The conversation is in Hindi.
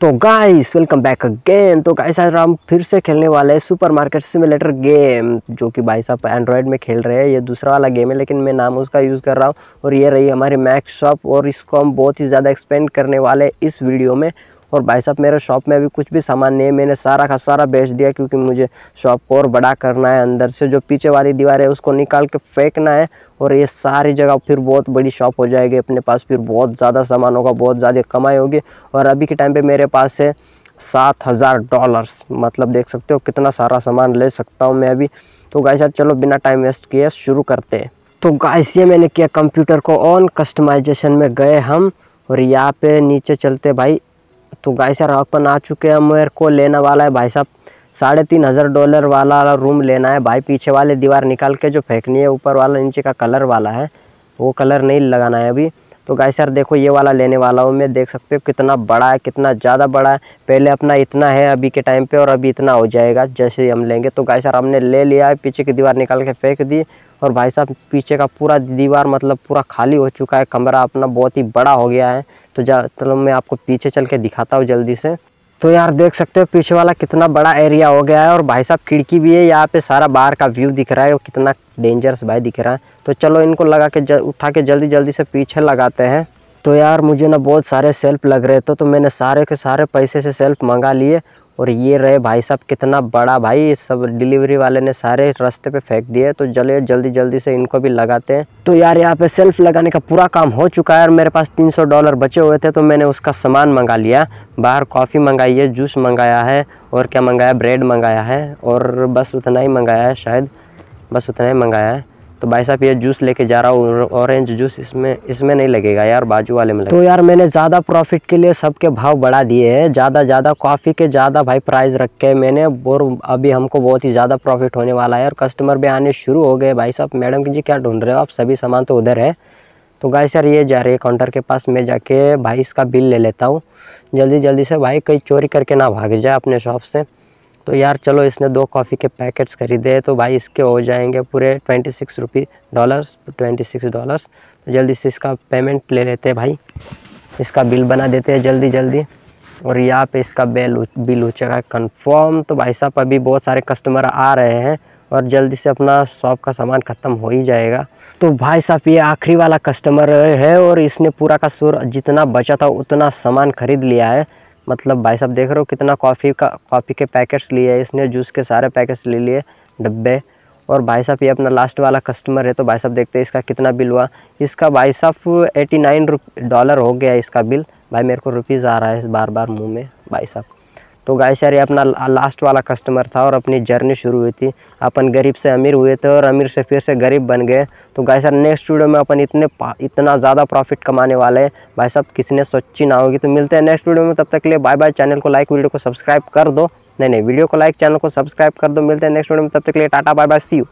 तो गाइस वेलकम बैक अगेन तो गाइस आज हम फिर से खेलने वाले हैं सुपर मार्केट सिमुलेटर गेम जो कि भाई साहब एंड्रॉयड में खेल रहे हैं। ये दूसरा वाला गेम है, लेकिन मैं नाम उसका यूज़ कर रहा हूँ। और ये रही हमारी मैक शॉप और इसको हम बहुत ही ज़्यादा एक्सपेंड करने वाले इस वीडियो में। और भाई साहब, मेरे शॉप में अभी कुछ भी सामान नहीं है। मैंने सारा का सारा बेच दिया क्योंकि मुझे शॉप को और बड़ा करना है अंदर से। जो पीछे वाली दीवार है, उसको निकाल के फेंकना है और ये सारी जगह फिर बहुत बड़ी शॉप हो जाएगी अपने पास। फिर बहुत ज़्यादा सामान होगा, बहुत ज़्यादा कमाई होगी। और अभी के टाइम पर मेरे पास है सात हज़ार डॉलर्स मतलब देख सकते हो कितना सारा सामान ले सकता हूँ मैं अभी। तो गाइस साहब, चलो बिना टाइम वेस्ट किए शुरू करते हैं। तो गाइस ये मैंने किया कंप्यूटर को ऑन कस्टमाइजेशन में गए हम और यहाँ पे नीचे चलते भाई। तो गाई सर अपन आ चुके हैं, मेरे को लेने वाला है भाई साहब। साढ़े तीन हज़ार डॉलर वाला रूम लेना है भाई। पीछे वाले दीवार निकाल के जो फेंकनी है, ऊपर वाला, नीचे का कलर वाला है, वो कलर नहीं लगाना है अभी। तो गाय सर देखो, ये वाला लेने वाला हूँ मैं। देख सकते हो कितना बड़ा है, कितना ज़्यादा बड़ा है। पहले अपना इतना है, अभी के टाइम पे और अभी इतना हो जाएगा, जैसे ही हम लेंगे। तो गाय सर हमने ले लिया है, पीछे की दीवार निकाल के फेंक दी। और भाई साहब, पीछे का पूरा दीवार मतलब पूरा खाली हो चुका है। कमरा अपना बहुत ही बड़ा हो गया है। तो चलो मैं आपको पीछे चल के दिखाता हूँ जल्दी से। तो यार देख सकते हो पीछे वाला कितना बड़ा एरिया हो गया है और भाई साहब खिड़की भी है यहाँ पे सारा बाहर का व्यू दिख रहा है और कितना डेंजरस भाई दिख रहा है। तो चलो इनको लगा के जल, उठा के जल्दी जल्दी से पीछे लगाते हैं। तो यार मुझे ना बहुत सारे सेल्फ लग रहे थे तो मैंने सारे के सारे पैसे से सेल्फ मंगा लिए और ये रहे भाई साहब कितना बड़ा भाई, सब डिलीवरी वाले ने सारे रास्ते पे फेंक दिए तो चलिए जल्दी जल्दी से इनको भी लगाते हैं। तो यार यहाँ पे सेल्फ लगाने का पूरा काम हो चुका है और मेरे पास 300 डॉलर बचे हुए थे तो मैंने उसका सामान मंगा लिया। बाहर कॉफ़ी मंगाई है जूस मंगाया है, और क्या मंगाया? ब्रेड मंगाया है, और बस उतना ही मंगाया है शायद, बस उतना ही मंगाया है। तो भाई साहब ये जूस लेके जा रहा हूँ ऑरेंज जूस इसमें इसमें नहीं लगेगा यार बाजू वाले में तो यार मैंने ज़्यादा प्रॉफिट के लिए सबके भाव बढ़ा दिए हैं ज़्यादा ज़्यादा कॉफ़ी के ज़्यादा भाई प्राइस रखे मैंने और अभी हमको बहुत ही ज़्यादा प्रॉफिट होने वाला है। और कस्टमर भी आने शुरू हो गए भाई साहब। मैडम जी क्या ढूंढ रहे हो आप? सभी सामान तो उधर है। तो गाय सर ये जा रही है काउंटर के पास मैं जाके भाई इसका बिल ले लेता हूँ। जल्दी जल्दी से भाई कहीं चोरी करके ना भाग जाए अपने शॉप से। तो यार चलो इसने दो कॉफ़ी के पैकेट्स खरीदे तो भाई इसके हो जाएँगे पूरे twenty six rupee dollars twenty six dollars तो जल्दी से इसका पेमेंट ले लेते हैं भाई। इसका बिल बना देते हैं जल्दी जल्दी। और यहाँ पे इसका बिल बिल हो चुका है कन्फर्म तो भाई साहब, अभी बहुत सारे कस्टमर आ रहे हैं और जल्दी से अपना शॉप का सामान ख़त्म हो ही जाएगा। तो भाई साहब, ये आखिरी वाला कस्टमर है और इसने पूरा का सुर जितना बचा था उतना सामान खरीद लिया है। मतलब भाई साहब देख रहे हो कितना कॉफ़ी का, कॉफ़ी के पैकेट्स लिए इसने जूस के सारे पैकेट्स ले लिए, डब्बे। और भाई साहब ये अपना लास्ट वाला कस्टमर है तो भाई साहब देखते हैं इसका कितना बिल हुआ। इसका भाई साहब एटी नाइन डॉलर हो गया इसका बिल भाई मेरे को रुपीज़ आ रहा है इस बार बार मुँह में, भाई साहब। तो गाय सर ये अपना लास्ट वाला कस्टमर था और अपनी जर्नी शुरू हुई थी। अपन गरीब से अमीर हुए थे और अमीर से फिर से गरीब बन गए। तो गाय सर नेक्स्ट वीडियो में अपन इतने इतना ज़्यादा प्रॉफिट कमाने वाले हैं। भाई साहब किसी ने सोची ना होगी? तो मिलते हैं नेक्स्ट वीडियो में। तब तक के लिए बाय बाय चैनल को लाइक वीडियो को सब्सक्राइब कर दो। नहीं नहीं वीडियो को लाइक चैनल को सब्सक्राइब कर दो। मिलते हैं नेक्स्ट वीडियो में। तब तक के लिए tata bye bye see you